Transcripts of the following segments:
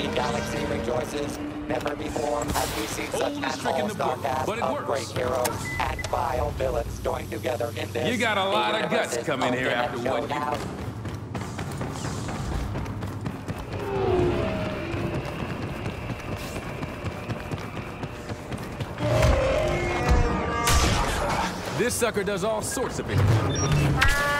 The galaxy rejoices. Never before have we seen such Oldest an trick in the all-star cast but it of works. great heroes and vile villains together in this. You got a lot of guts coming here after what you- This sucker does all sorts of it.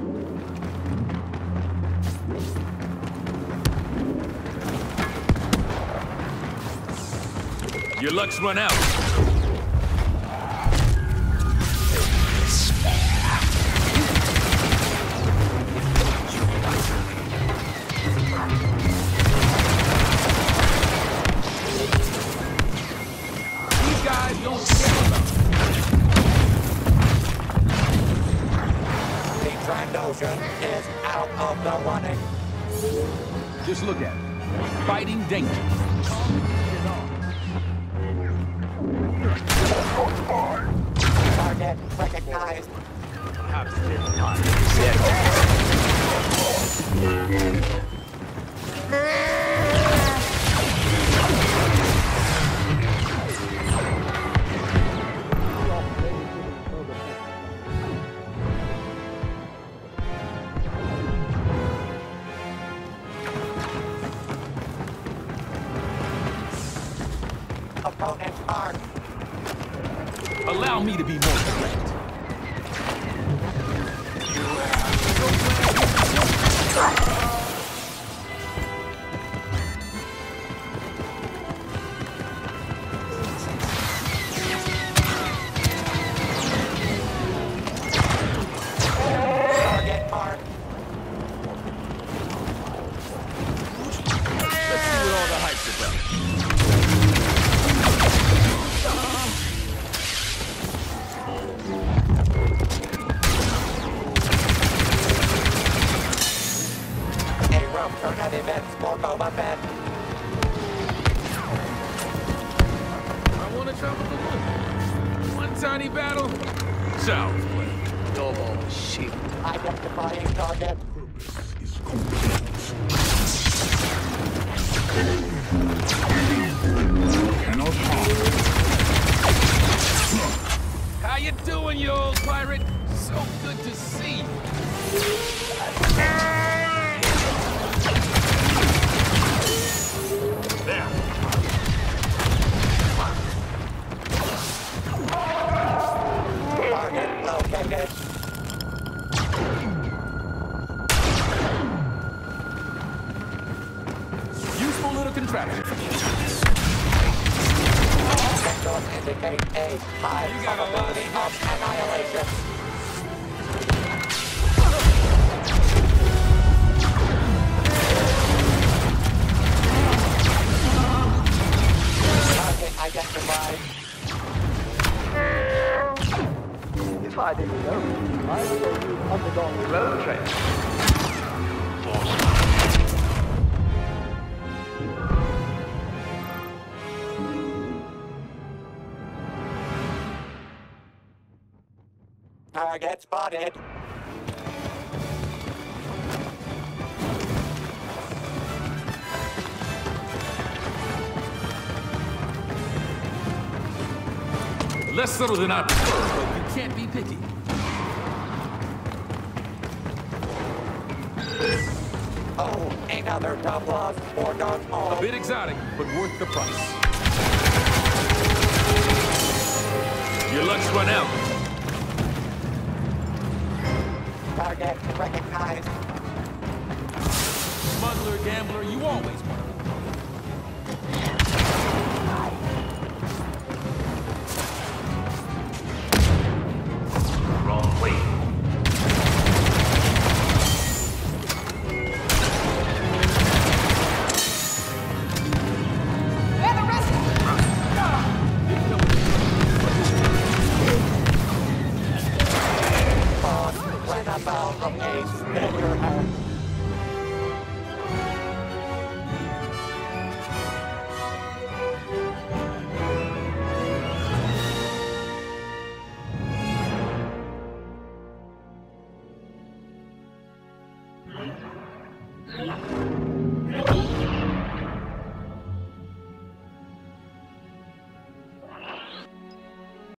Your luck's run out. These guys don't care about The Trandoshan is out of the running. Just look at it. Fighting danger. Target recognized. Opponent Allow me to be more direct. Target rope turn events for Boba Fett. I want to travel the world. One tiny battle. Child's play. Double shit. Identifying target. How Target identified. If I didn't know, I would have undergone glow training. Target spotted. Less subtle than I prefer, but you can't be picky. Oh, another top loss for Darth Maul. A bit exotic, but worth the price. Your luck's run out. Target recognized. Smuggler, gambler, you always want Bye.